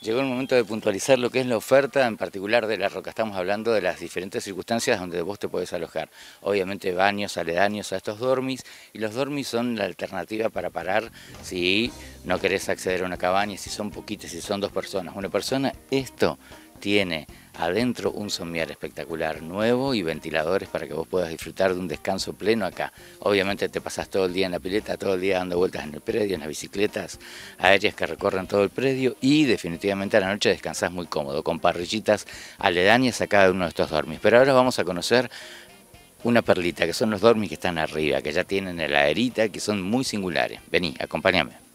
Llegó el momento de puntualizar lo que es la oferta, en particular de la roca. Estamos hablando de las diferentes circunstancias donde vos te podés alojar. Obviamente baños aledaños a estos dormis, y los dormis son la alternativa para parar si no querés acceder a una cabaña, si son poquitas, si son dos personas. Una persona, esto tiene adentro un somier espectacular nuevo y ventiladores para que vos puedas disfrutar de un descanso pleno acá. Obviamente te pasas todo el día en la pileta, todo el día dando vueltas en el predio, en las bicicletas aéreas que recorren todo el predio y definitivamente a la noche descansás muy cómodo, con parrillitas aledañas a cada uno de estos dormis. Pero ahora vamos a conocer una perlita, que son los dormis que están arriba, que ya tienen aerita, que son muy singulares. Vení, acompáñame.